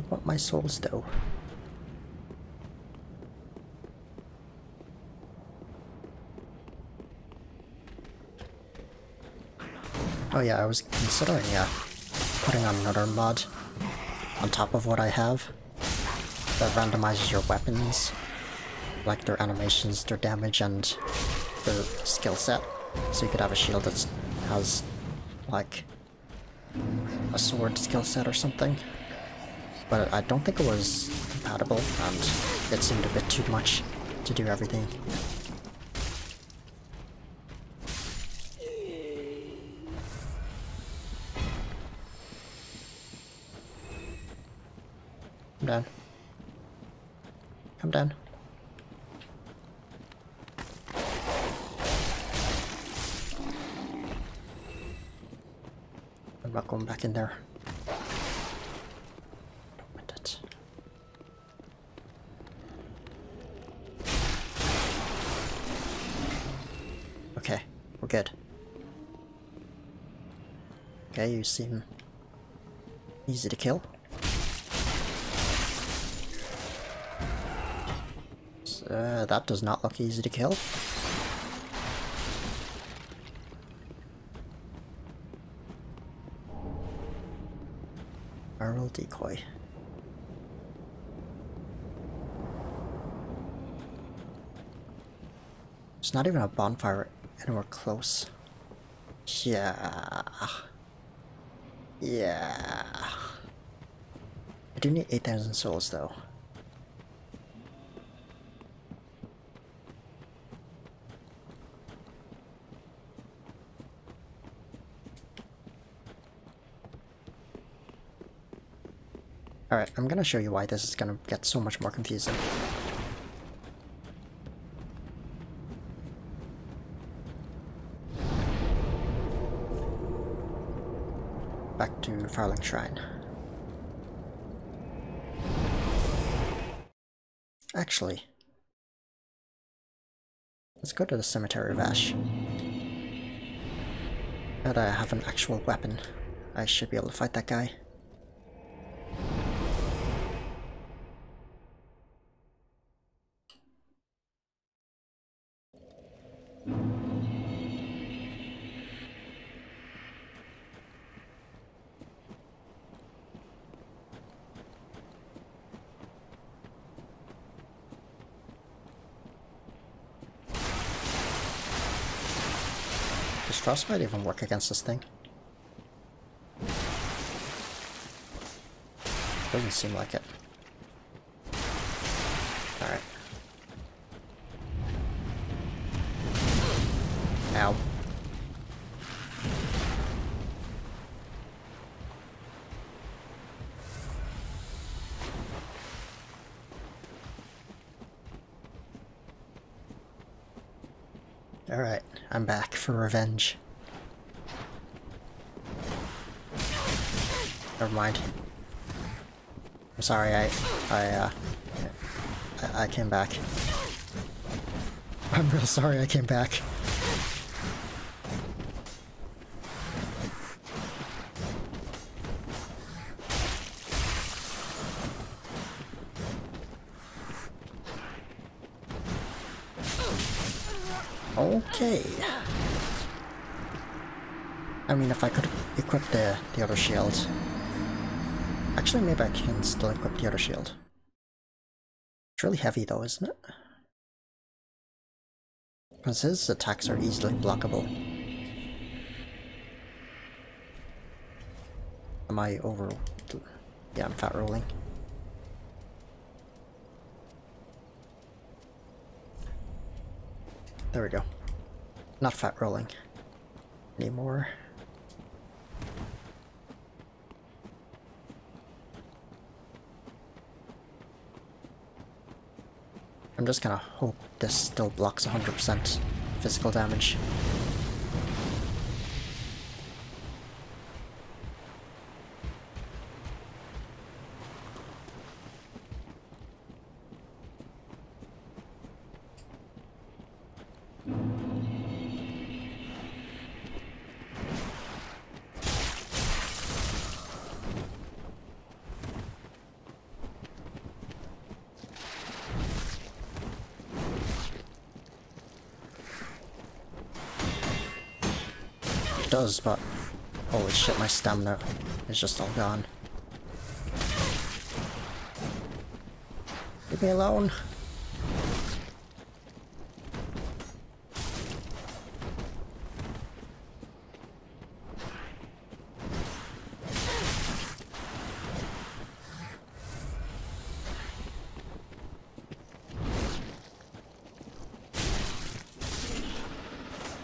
do want my souls though. Oh yeah, I was considering yeah, putting on another mod on top of what I have that randomizes your weapons, like their animations, their damage, and their skill set. So you could have a shield that has like a sword skill set or something. But I don't think it was compatible, and it seemed a bit too much to do everything. Come down. Come down. I'm not going back in there. Seem easy to kill. Uh, that does not look easy to kill. Barrel decoy. There's not even a bonfire anywhere close. Yeah. Yeah. I do need 8,000 souls though. Alright, I'm gonna show you why this is gonna get so much more confusing. Back Shrine. Actually, let's go to the Cemetery of Ash. Now that I have an actual weapon, I should be able to fight that guy. Frostbite even work against this thing? Doesn't seem like it. Alright. Ow. Alright, I'm back for revenge. Never mind. I'm sorry, I, I, uh, I, I came back. I'm real sorry I came back. Okay. I mean, if I could equip the, the other shield. Actually, maybe I can still equip the other shield. It's really heavy though, isn't it? Because his attacks are easily blockable. Am I over... Yeah, I'm fat rolling. There we go. Not fat rolling anymore. I'm just gonna hope this still blocks 100% physical damage. Does, but holy shit, my stamina is just all gone. Leave me alone.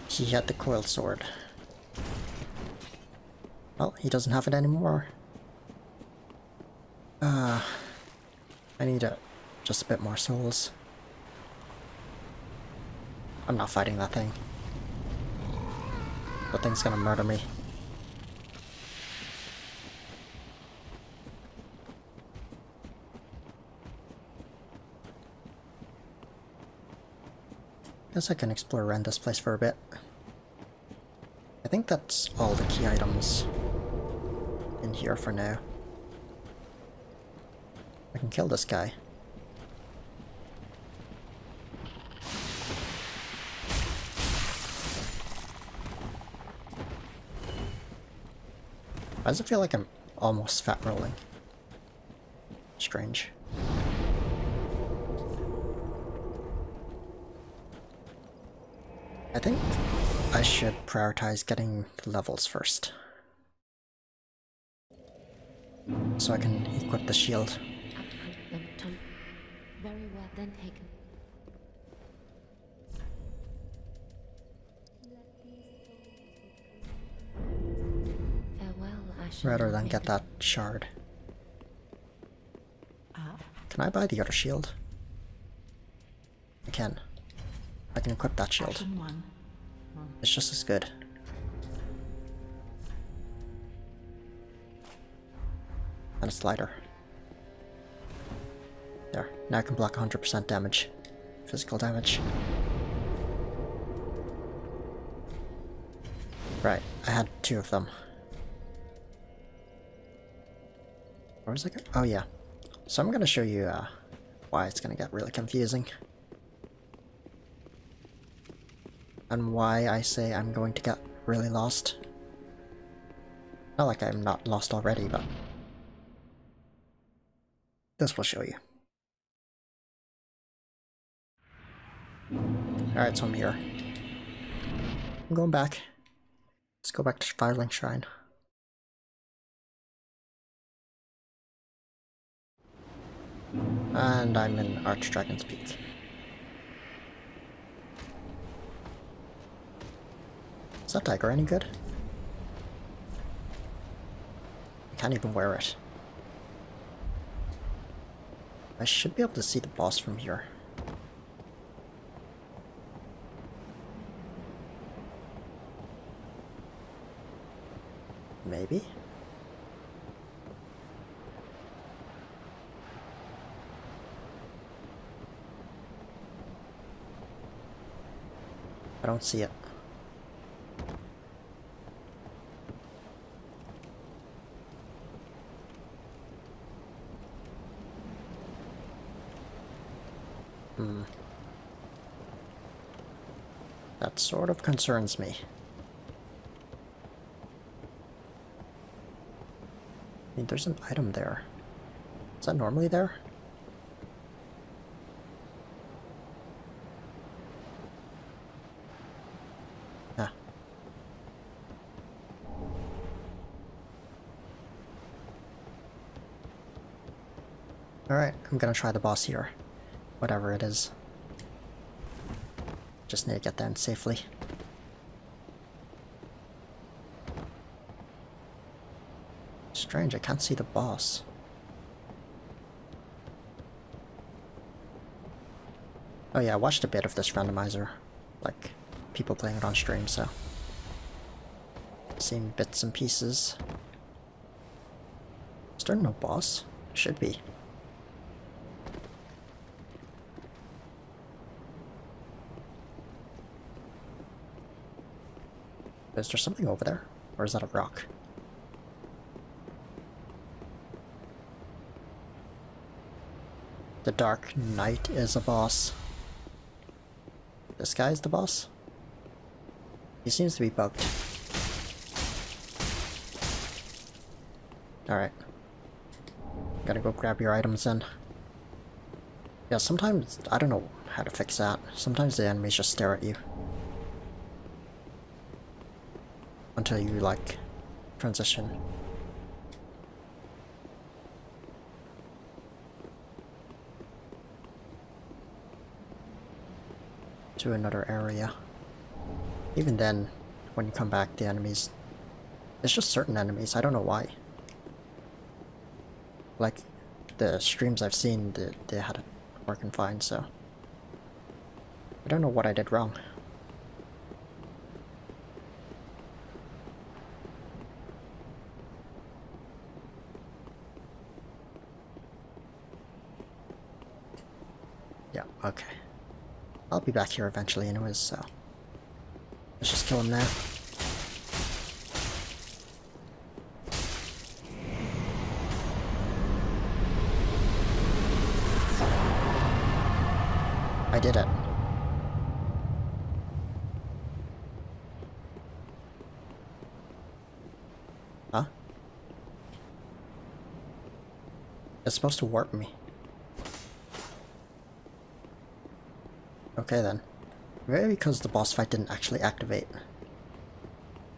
He had the coiled sword. He doesn't have it anymore. Ah, uh, I need a, just a bit more souls. I'm not fighting that thing. That thing's gonna murder me. Guess I can explore around this place for a bit. I think that's all the key items here for now. I can kill this guy. Why does it feel like I'm almost fat rolling? Strange. I think I should prioritize getting levels first. So I can equip the shield. Very well then taken. Rather than get that shard. Can I buy the other shield? I can. I can equip that shield. It's just as good. And a slider. There. Now I can block 100% damage. Physical damage. Right, I had two of them. Where was it? Oh yeah. So I'm gonna show you uh, why it's gonna get really confusing. and why I say I'm going to get really lost. Not like I'm not lost already, but this will show you. Alright, so I'm here. I'm going back. Let's go back to Firelink Shrine. And I'm in Archdragon's Peak. Is that dagger any good? I can't even wear it. I should be able to see the boss from here. Maybe? I don't see it. Hmm. That sort of concerns me. I mean, there's an item there. Is that normally there? Ah. Alright, I'm gonna try the boss here. Whatever it is. Just need to get there safely. Strange, I can't see the boss. Oh yeah, I watched a bit of this randomizer. Like, people playing it on stream, so... Seen bits and pieces. Is there no boss? Should be. Is there something over there? Or is that a rock? The Dark Knight is a boss. This guy's the boss? He seems to be bugged. Alright. Gotta go grab your items then. Yeah, sometimes, I don't know how to fix that. Sometimes the enemies just stare at you. Until you, like, transition. To another area. Even then, when you come back, the enemies... It's just certain enemies, I don't know why. Like, the streams I've seen, they, they had it working fine, so... I don't know what I did wrong. Yeah, okay. I'll be back here eventually anyways, so... Let's just kill him now. I did it. Huh? It's supposed to warp me. Okay then. Maybe because the boss fight didn't actually activate.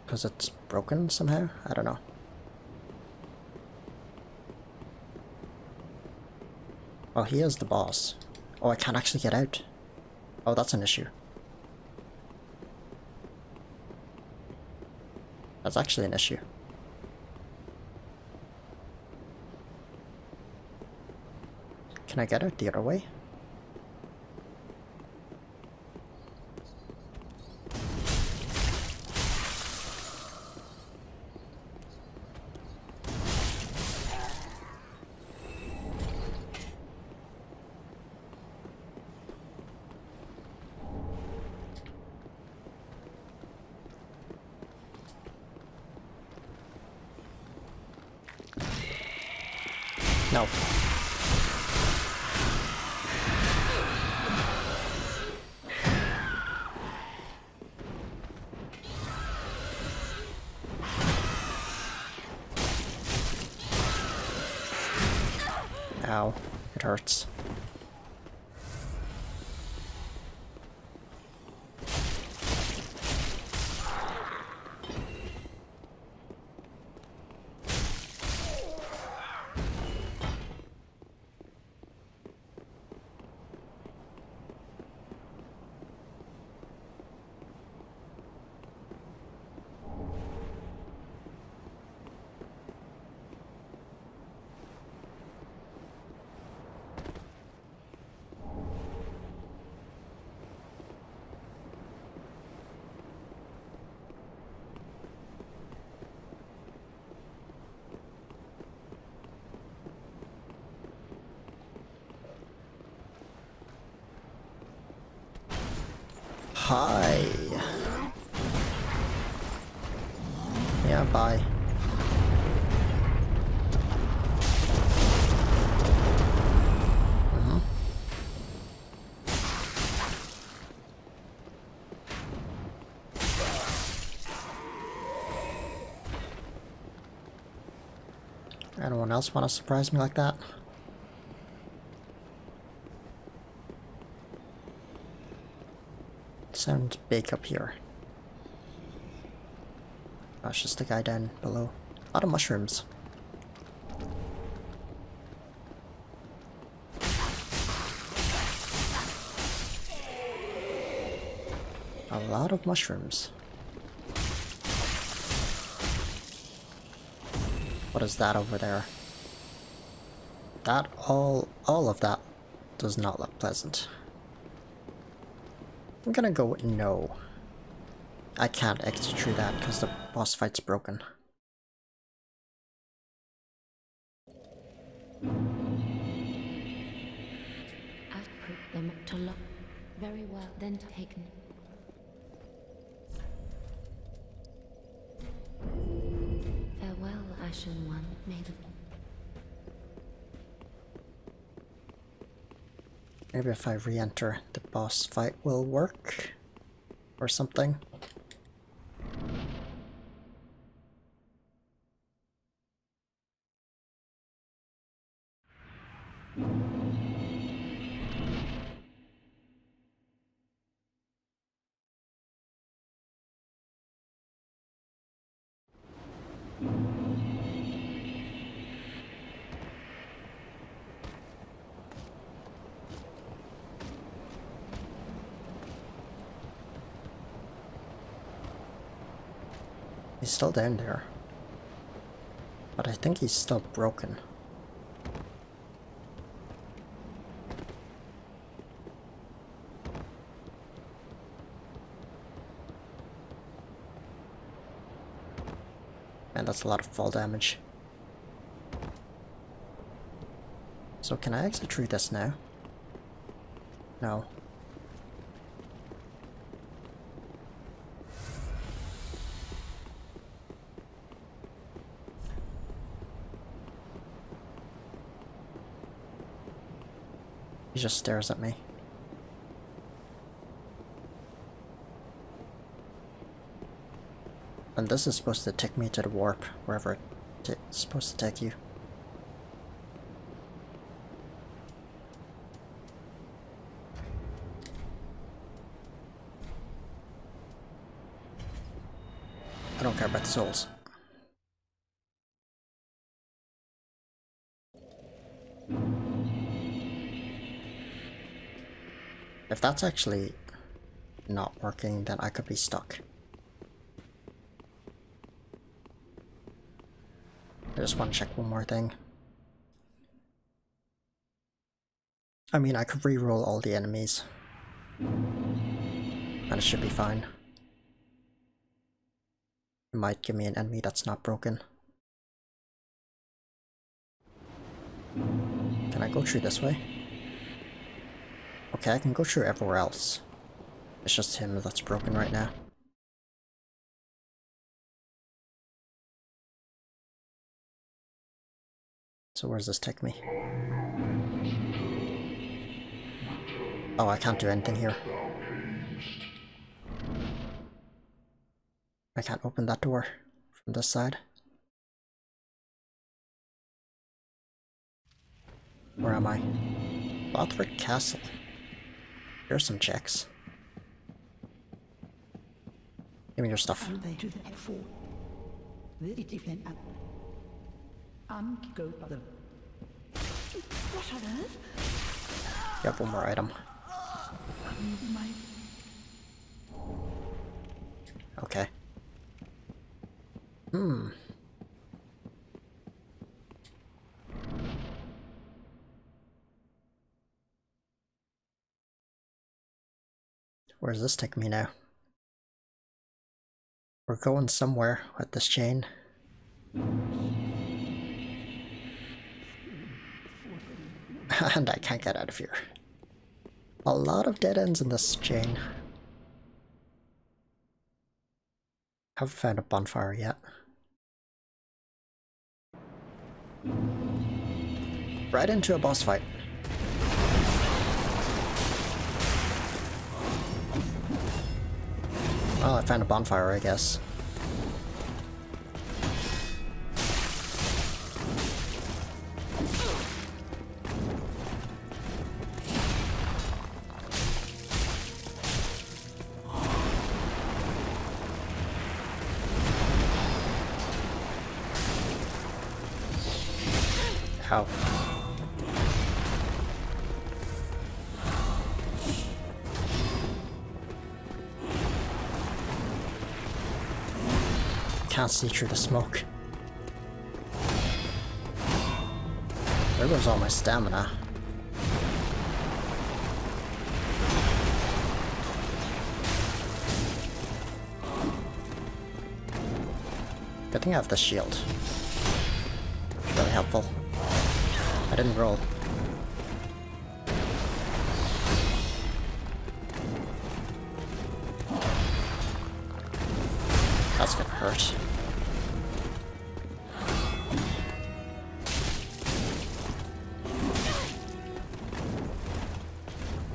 Because it's broken somehow? I don't know. Well, he is the boss. Oh, I can't actually get out. Oh, that's an issue. That's actually an issue. Can I get out the other way? No. Ow. It hurts. Hi. Yeah, bye. Mhm. Anyone else want to surprise me like that? Sounds big up here. Oh, That's just the guy down below. A lot of mushrooms. A lot of mushrooms. What is that over there? That all, all of that does not look pleasant. I'm gonna go with no. I can't through that because the boss fight's broken. If I re-enter, the boss fight will work? Or something? He's still down there. But I think he's still broken. And that's a lot of fall damage. So can I exit through this now? No. He just stares at me. And this is supposed to take me to the warp, wherever it's supposed to take you. I don't care about the souls. If that's actually not working, then I could be stuck. I just want to check one more thing. I mean, I could re-roll all the enemies. And it should be fine. It might give me an enemy that's not broken. Can I go through this way? Okay, I can go through everywhere else. It's just him that's broken right now. So where does this take me? Oh, I can't do anything here. I can't open that door from this side. Where am I? Lothric Castle. Here's some checks. Give me your stuff. What on earth? You have one more item. Okay. Hmm. Where does this take me now? We're going somewhere with this chain. and I can't get out of here. A lot of dead ends in this chain. Haven't found a bonfire yet. Right into a boss fight. Well, I found a bonfire, I guess. Ow. Can't see through the smoke. There goes all my stamina. Good thing I have the shield. Really helpful. I didn't roll. Hurt.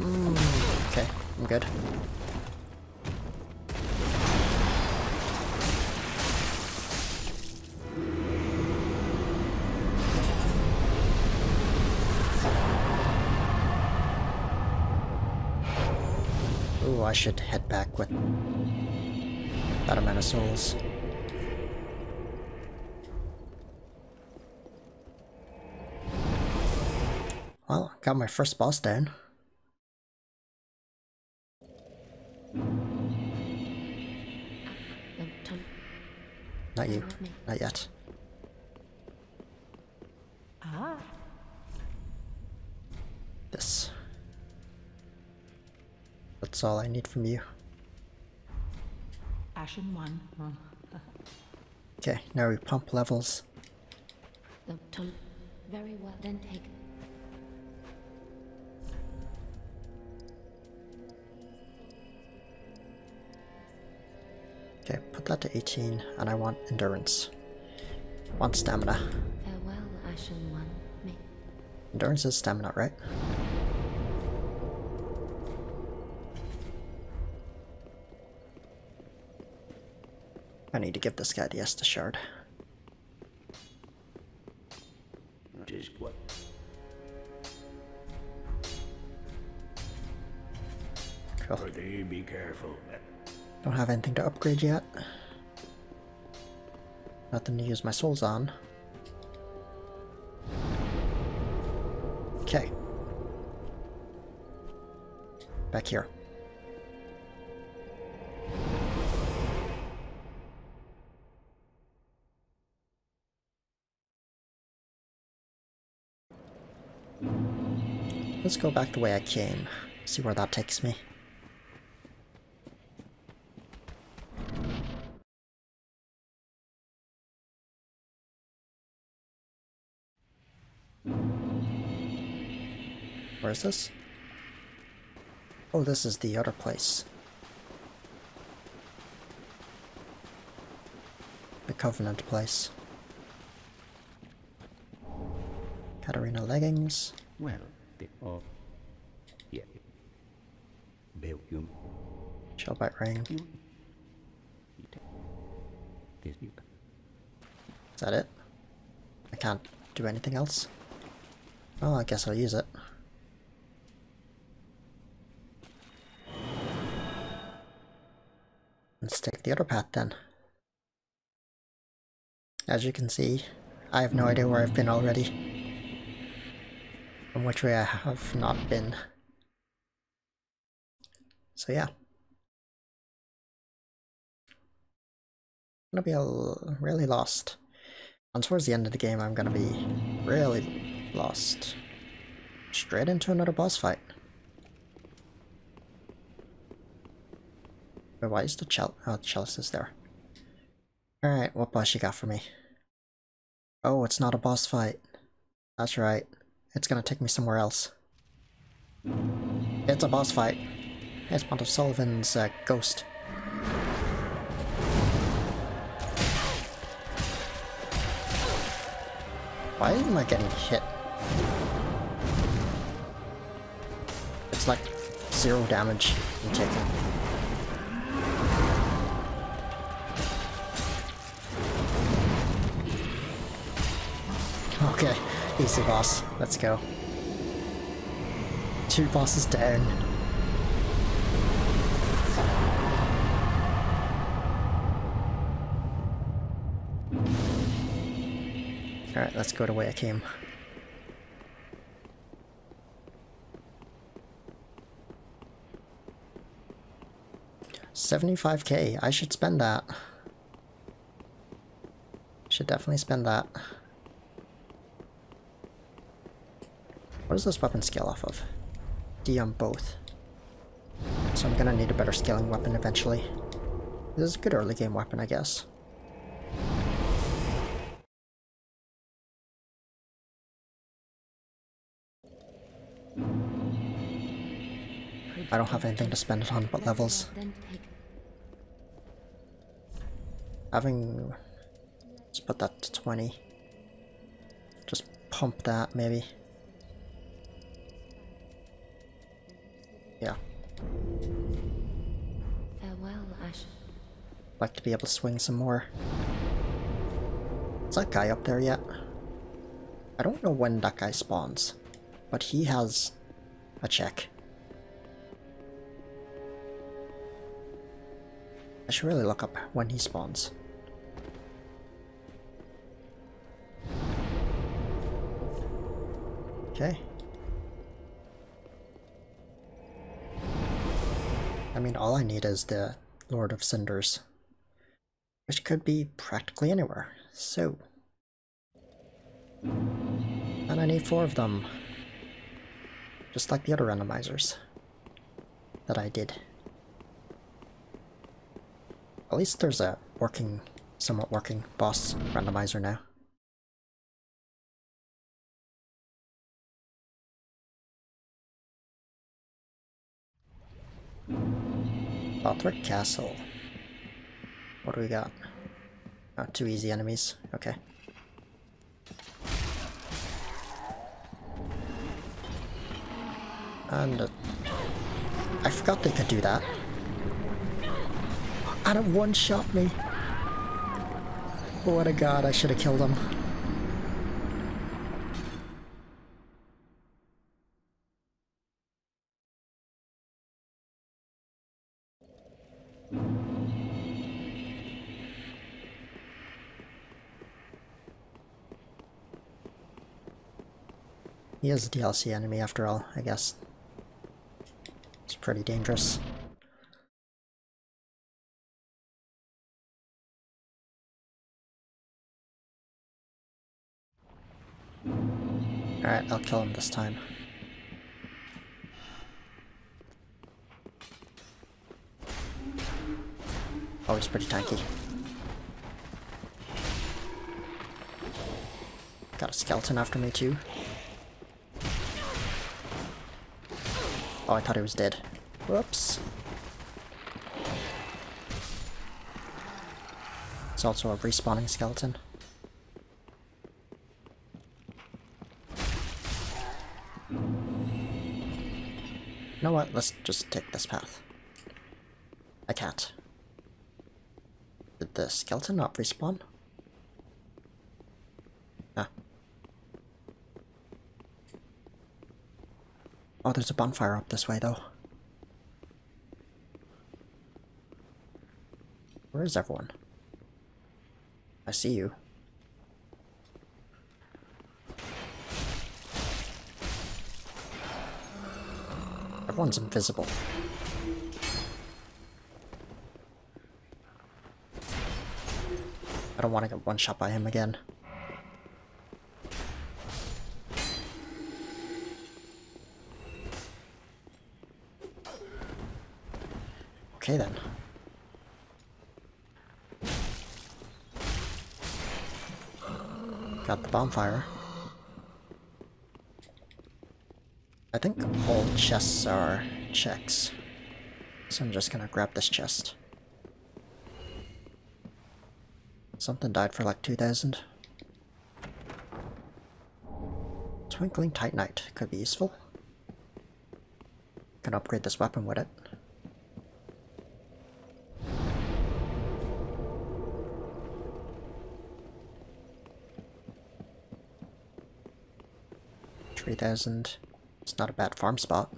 Mm, okay, I'm good. Ooh, I should head back with that amount of souls. Got my first boss down. Them to Not you. Not yet. Ah, This. That's all I need from you. Ashen One. Okay, now we pump levels. them very well then take Okay, put that to 18, and I want endurance. Want stamina. farewell, Ashen One. May Endurance is stamina, right? I need to give this guy the Estus shard. What? Cool. For thee, be careful. Don't have anything to upgrade yet. Nothing to use my souls on. Okay. Back here. Let's go back the way I came. See where that takes me. Is this? Oh, this is the other place. The Covenant place. Catarina leggings. Well, the oh. Yeah. Belgium. Fleshbite ring. Is that it? I can't do anything else? Oh, I guess I'll use it. Let's take the other path then. As you can see, I have no idea where I've been already. And which way I have not been. So yeah. I'm gonna be a really lost. And towards the end of the game, I'm gonna be really lost. Straight into another boss fight. Why is the chel- oh, the chalice is there. Alright, what boss you got for me? Oh, it's not a boss fight. That's right. It's gonna take me somewhere else. It's a boss fight. It's Pontiff Sulyvahn's uh, ghost. Why am I getting hit? It's like zero damage I'm taking. Okay, easy boss. Let's go. Two bosses down. Alright, let's go the way I came. Seventy-five K. I should spend that. Should definitely spend that. What does this weapon scale off of? D on both. So I'm gonna need a better scaling weapon eventually. This is a good early game weapon, I guess. I don't have anything to spend it on but levels. Having... Let's put that to 20. Just pump that, maybe. Yeah, farewell, Ashen. like to be able to swing some more. Is that guy up there yet? I don't know when that guy spawns, but he has a check. I should really look up when he spawns. Okay. Mean, all I need is the Lord of Cinders, which could be practically anywhere. So, and I need four of them, just like the other randomizers that I did. At least there's a working, somewhat working boss randomizer now. Lothric Castle. What do we got? Oh, two easy enemies. Okay. And uh, I forgot they could do that. And it one-shot me. What a god, I should have killed him. He is a DLC enemy after all, I guess. It's pretty dangerous. Alright, I'll kill him this time. Oh, he's pretty tanky. Got a skeleton after me too. Oh, I thought he was dead. Whoops. It's also a respawning skeleton. You know what? Let's just take this path. I can't. Did the skeleton not respawn? Ah. Oh, there's a bonfire up this way, though. Where is everyone? I see you. Everyone's invisible. I don't want to get one shot by him again. Okay then. Got the bonfire. I think all chests are checks. So I'm just gonna grab this chest. Something died for like 2000. Twinkling Titanite could be useful. Can upgrade this weapon with it. Three thousand. It's not a bad farm spot.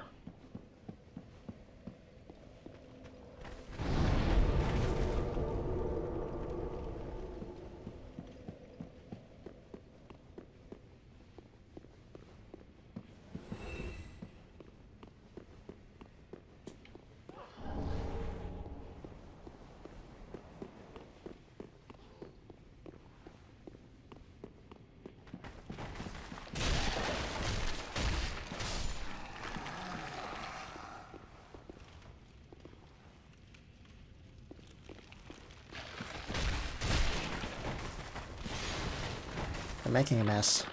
I'm making a mess.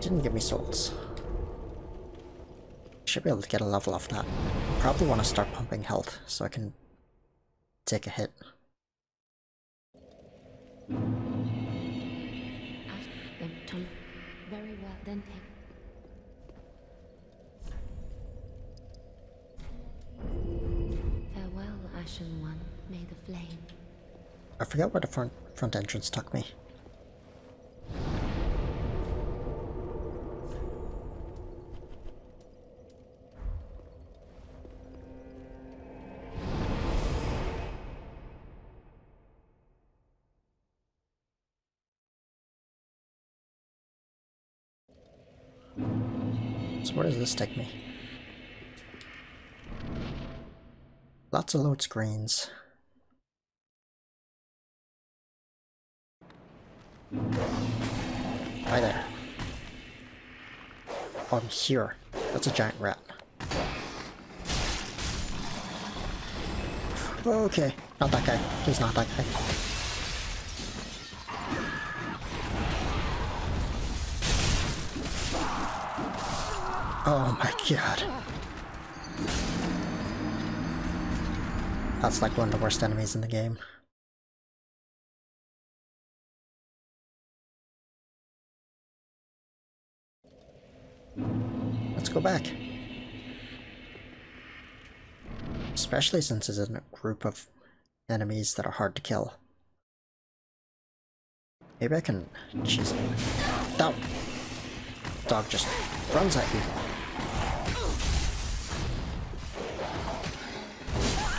Didn't give me souls. Should be able to get a level off that. Probably want to start pumping health so I can take a hit. I forget where the front front entrance took me. So where does this take me? Lots of load screens. Hi there. Oh, I'm here. That's a giant rat. Okay, not that guy. He's not that guy. Oh my god. That's like one of the worst enemies in the game. Let's go back. Especially since it's in a group of enemies that are hard to kill. Maybe I can... Jeez. That dog just runs at you.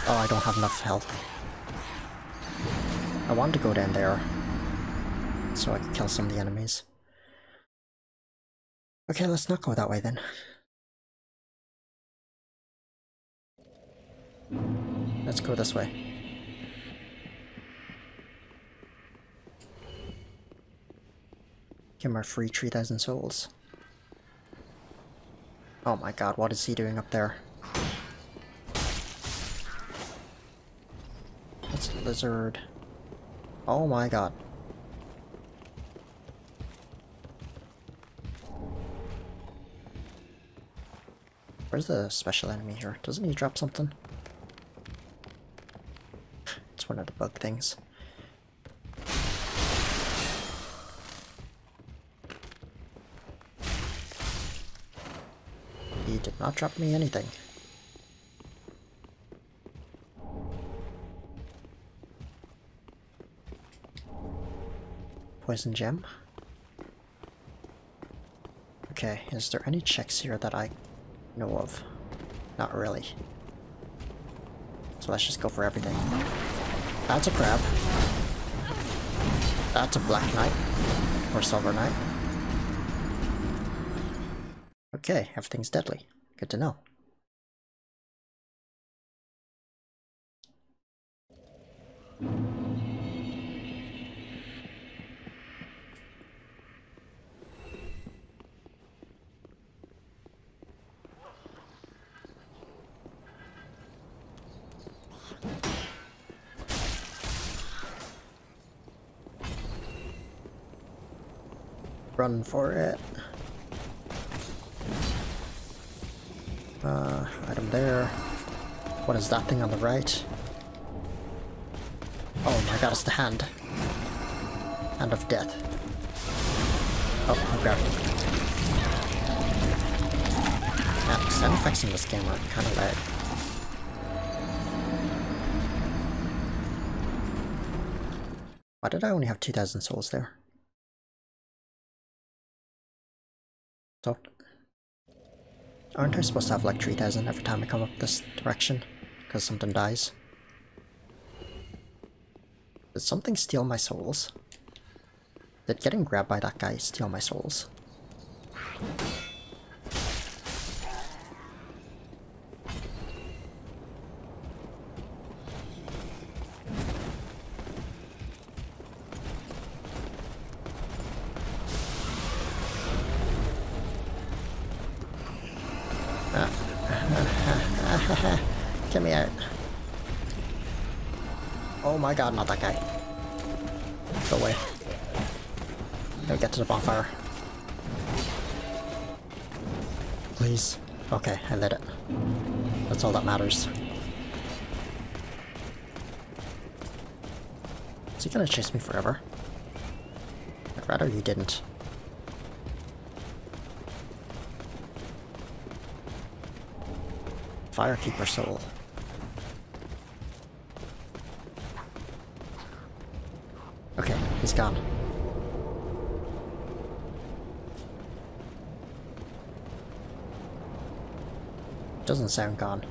Oh, I don't have enough health. I wanted to go down there so I could kill some of the enemies. Okay, let's not go that way then. Let's go this way. Get my free 3000 souls. Oh my god, what is he doing up there? That's a lizard. Oh my god. Where's the special enemy here? Doesn't he drop something? One of the bug things. He did not drop me anything. Poison gem. Okay, is there any checks here that I know of? Not really. So let's just go for everything. That's a crab. That's a black knight. Or silver knight. Okay, everything's deadly. Good to know. Run for it. Uh, item there. What is that thing on the right? Oh my god, it's the hand. Hand of death. Oh, okay. Yeah, sound effects in this game are kind of lag. Why did I only have 2,000 souls there? So, aren't I supposed to have like 3,000 every time I come up this direction? Because something dies? Did something steal my souls? Did getting grabbed by that guy steal my souls? Get me out. Oh my god, not that guy. Go away. Gotta get to the bonfire. Please. Okay, I lit it. That's all that matters. Is he gonna chase me forever? I'd rather you didn't. Firekeeper soul. Gone. Doesn't sound gone.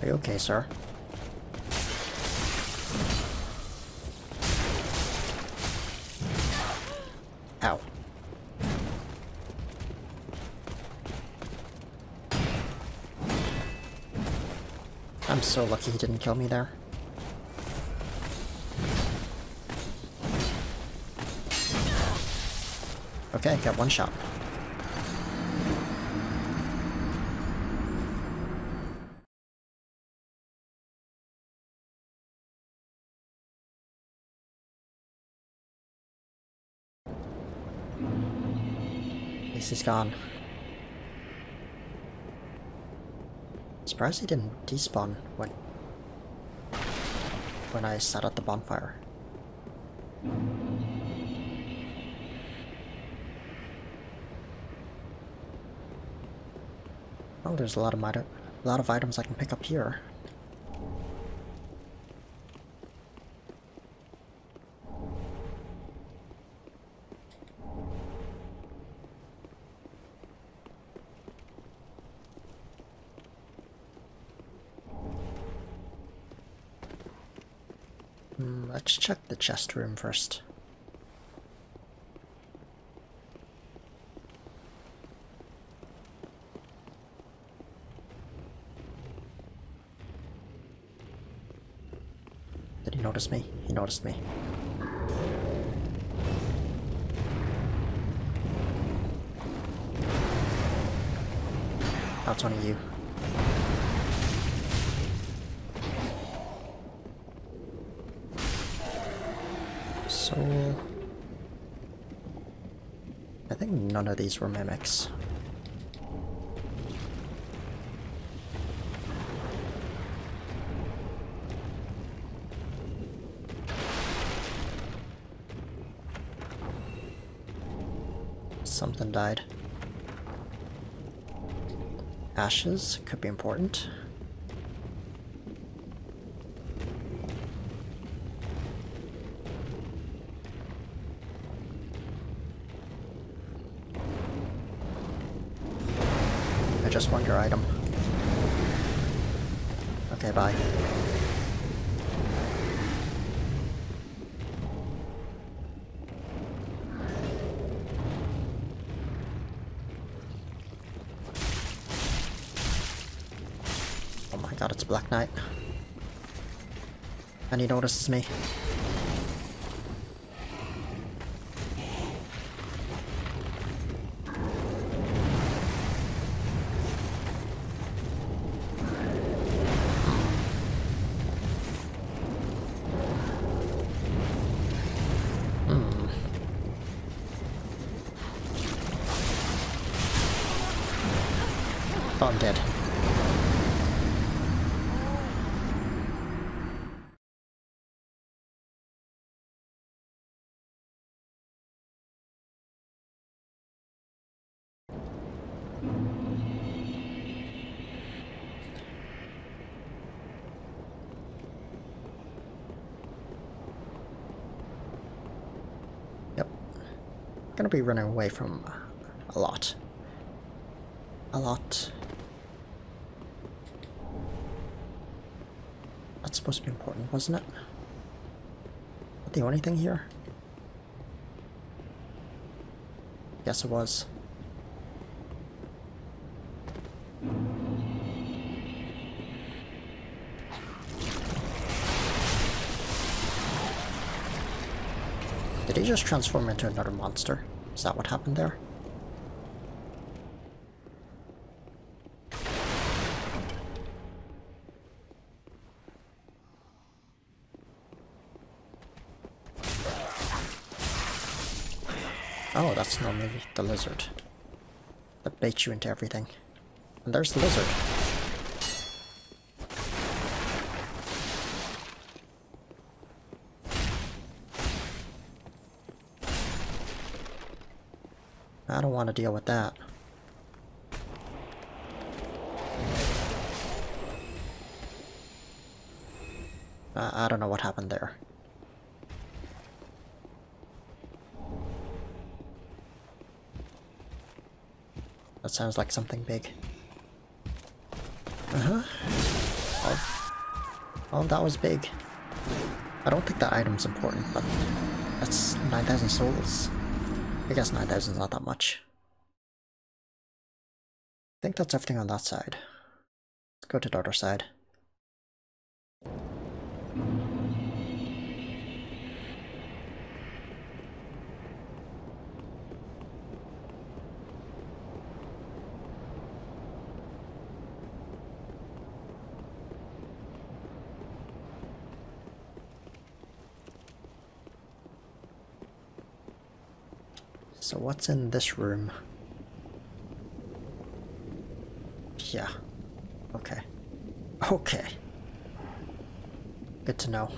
Are you okay, sir? So lucky he didn't kill me there. Okay, got one shot. Least he's gone. Surprised he didn't despawn when when I sat at the bonfire. Oh, there's a lot of a lot of items I can pick up here. Let's check the chest room first. Did he notice me? He noticed me. That's only you. So... I think none of these were mimics. Something died. Ashes could be important. Knight. And he notices me. Oh, I'm dead. Gonna be running away from uh, a lot. A lot. That's supposed to be important, wasn't it? Not the only thing here? Yes, it was. Just transform into another monster? Is that what happened there? Oh, that's normally the lizard. That baits you into everything. And there's the lizard. I don't want to deal with that. I, don't know what happened there. That sounds like something big. Uh-huh. Oh. oh, that was big. I don't think that item's important, but that's 9,000 souls. I guess 9,000 is not that much. I think that's everything on that side. Let's go to the other side. So what's in this room? Yeah. Okay. Okay. Good to know.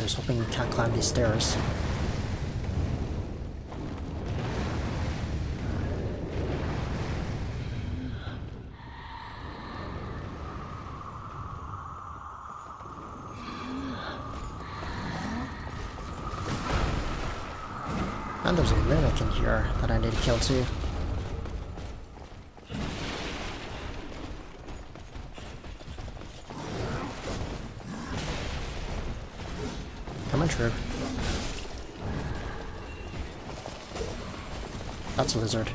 I was hoping you can't climb these stairs. And there's a mimic in here that I need to kill too. Come on, true. That's a lizard.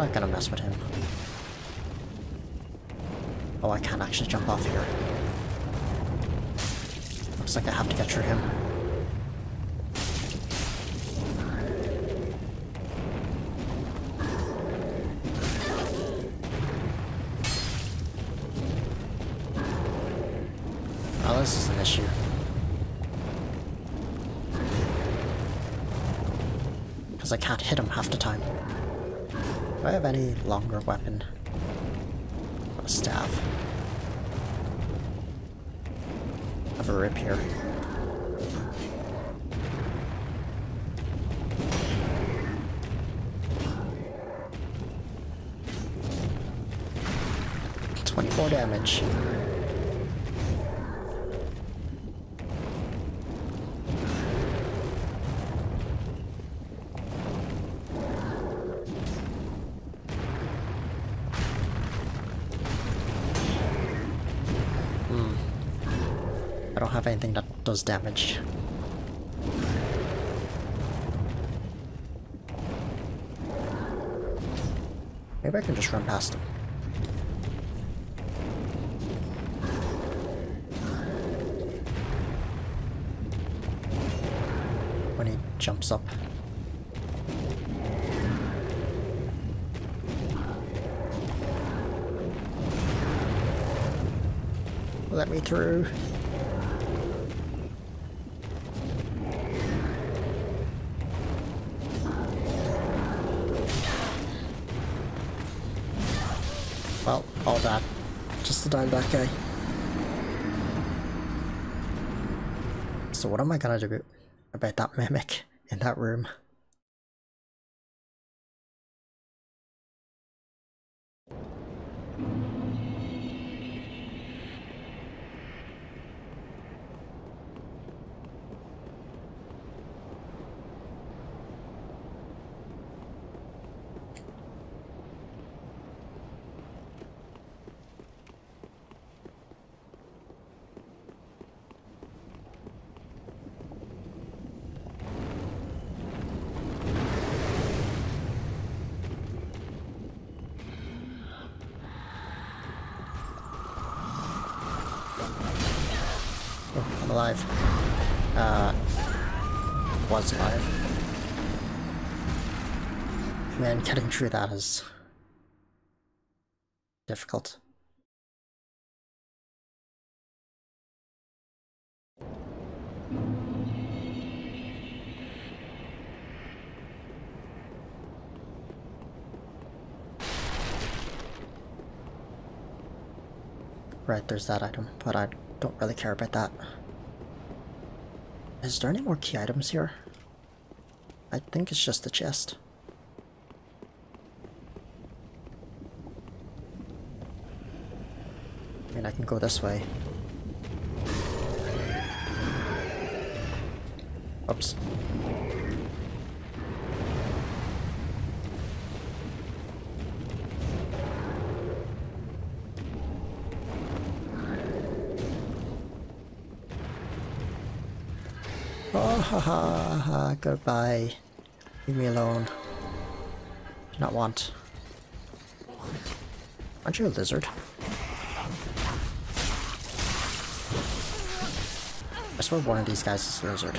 Not gonna mess with him. Oh, I can't actually jump off here. Looks like I have to get through him. Oh, this is an issue. Because I can't hit him half the time. Do I have any longer weapon? A staff. Have a rip here. Twenty-four damage. Does damage. Maybe I can just run past him. When he jumps up. Let me through. Well, all that. Just to that guy. So what am I gonna do about that mimic in that room? I'm alive. Uh, was alive. Man, getting through that is difficult. Right, there's that item, but I don't really care about that. Is there any more key items here? I think it's just the chest. Can go this way. Oops. Oh, ha ha ha, goodbye. Leave me alone. Do not want. Aren't you a lizard? Swear one of these guys is lizard.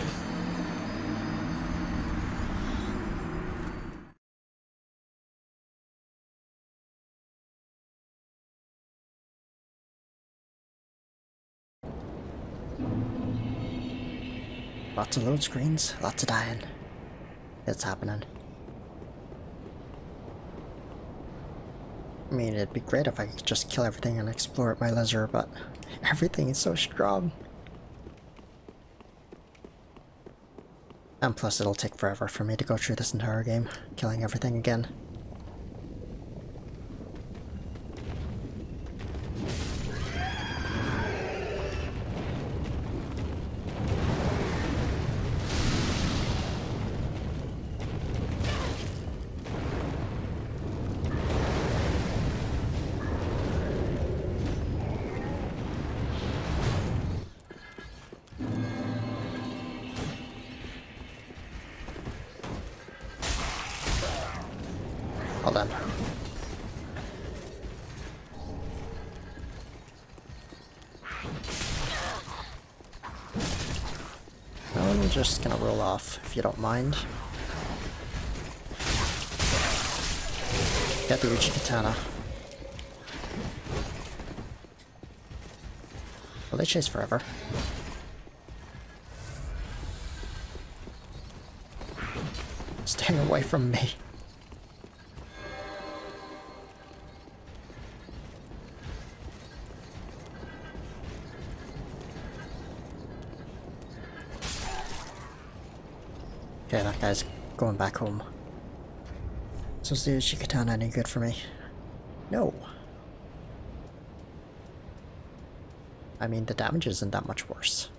Lots of load screens, lots of dying. It's happening. I mean, it'd be great if I could just kill everything and explore at my leisure, but everything is so strong. And plus, it'll take forever for me to go through this entire game, killing everything again. If you don't mind. Get the Uchigatana. Will they chase forever? Stay away from me. Guy's going back home. So is the Uchi any good for me? No. I mean, the damage isn't that much worse.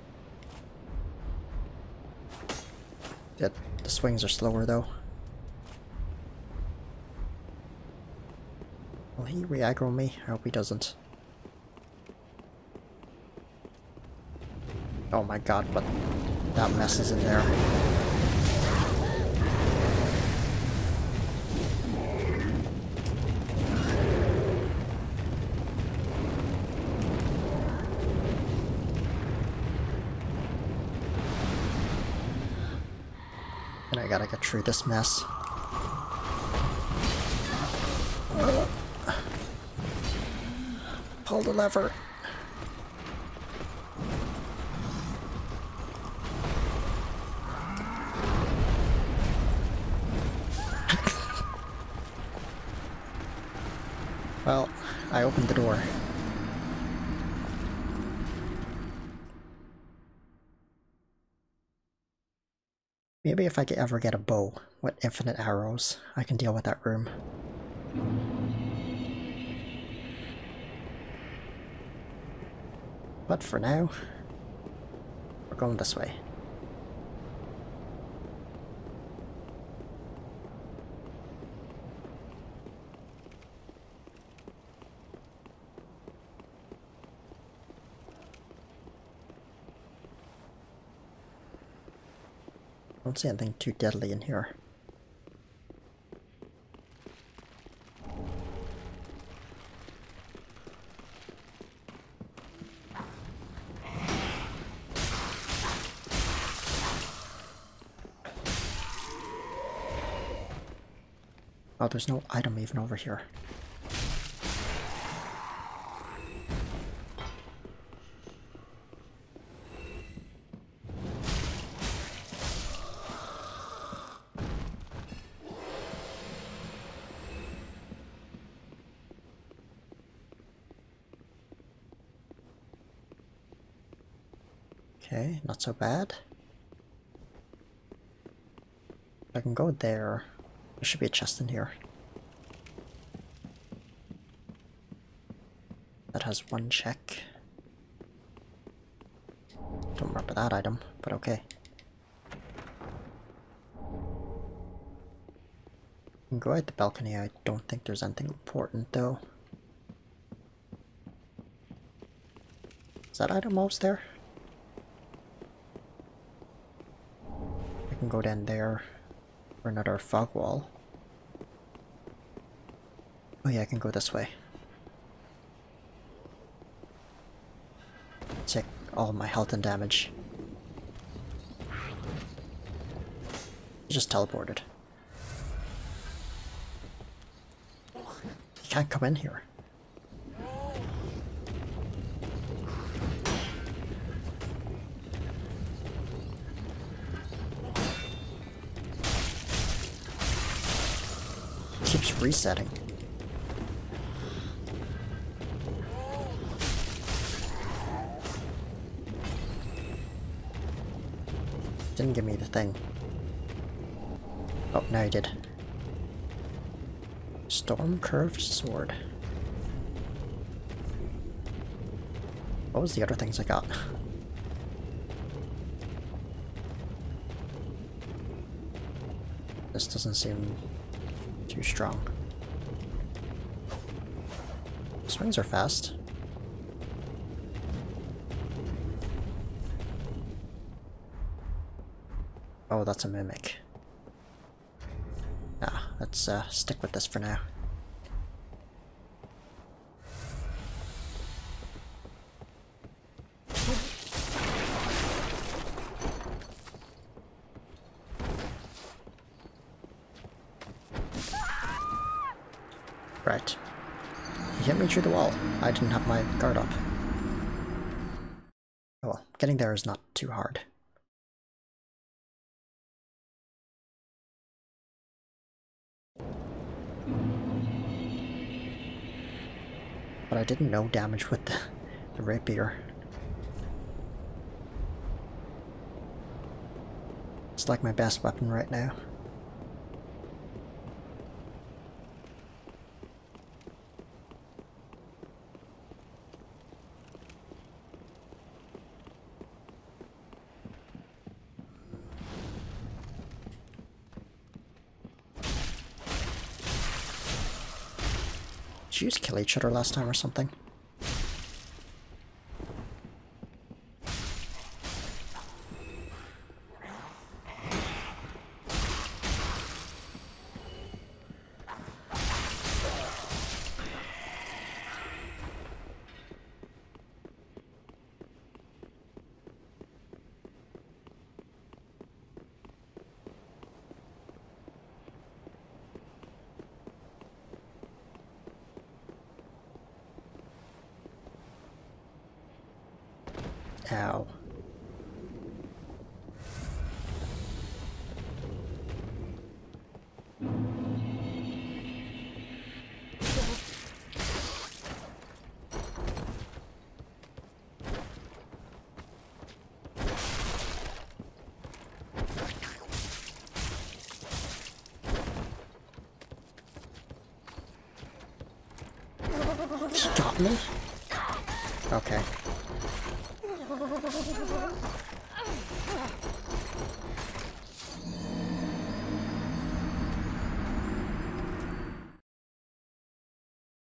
The, the swings are slower though. Will he re-aggro me? I hope he doesn't. Oh my god, but that mess is in there. Gotta get through this mess. Pull the lever. well, I opened the door. Maybe if I could ever get a bow with infinite arrows, I can deal with that room. But for now, we're going this way. don't see anything too deadly in here. Oh, there's no item even over here. So bad. I can go there. There should be a chest in here. That has one check. Don't remember that item, but okay. go at the balcony. I don't think there's anything important though. Is that item almost there? I can go down there for another fog wall. Oh yeah, I can go this way. Check all my health and damage. Just teleported. You can't come in here. Resetting. Didn't give me the thing. Oh, now he did. Storm curved sword. What was the other things I got? This doesn't seem too strong. Swings are fast. Oh, that's a mimic. Nah, let's uh, stick with this for now. But I didn't know damage with the, the rapier. It's like my best weapon right now. Just kill each other last time or something?